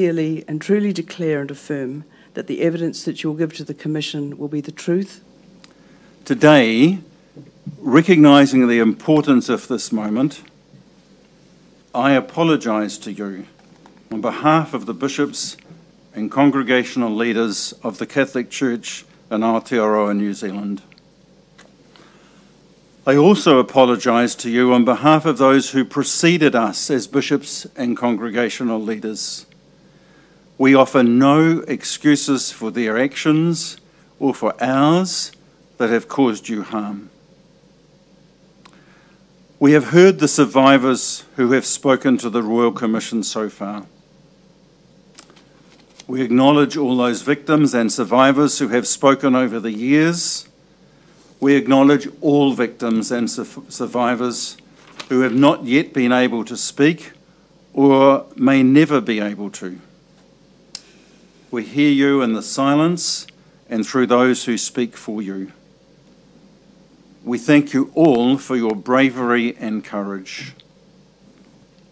sincerely and truly declare and affirm that the evidence that you'll give to the Commission will be the truth? Today, recognising the importance of this moment, I apologise to you on behalf of the bishops and congregational leaders of the Catholic Church in Aotearoa, New Zealand. I also apologise to you on behalf of those who preceded us as bishops and congregational leaders. We offer no excuses for their actions or for ours that have caused you harm. We have heard the survivors who have spoken to the Royal Commission so far. We acknowledge all those victims and survivors who have spoken over the years. We acknowledge all victims and survivors who have not yet been able to speak or may never be able to. We hear you in the silence and through those who speak for you. We thank you all for your bravery and courage.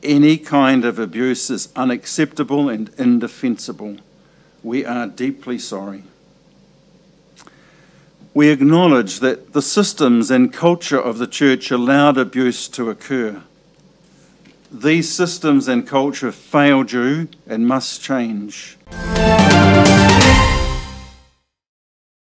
Any kind of abuse is unacceptable and indefensible. We are deeply sorry. We acknowledge that the systems and culture of the church allowed abuse to occur. These systems and culture failed you and must change.